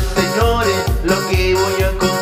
señores, lo que voy a comer.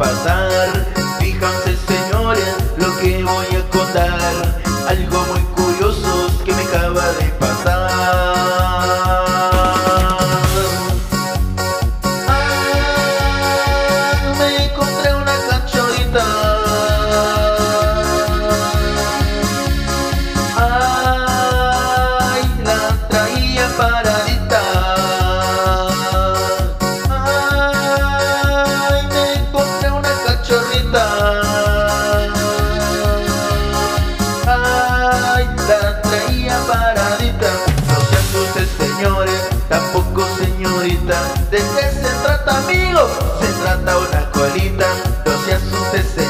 pasar. Fíjense señores lo que voy a contar, algo muy señorita, ¿de qué se trata, amigo? Se trata una colita, no se asuste, señorita.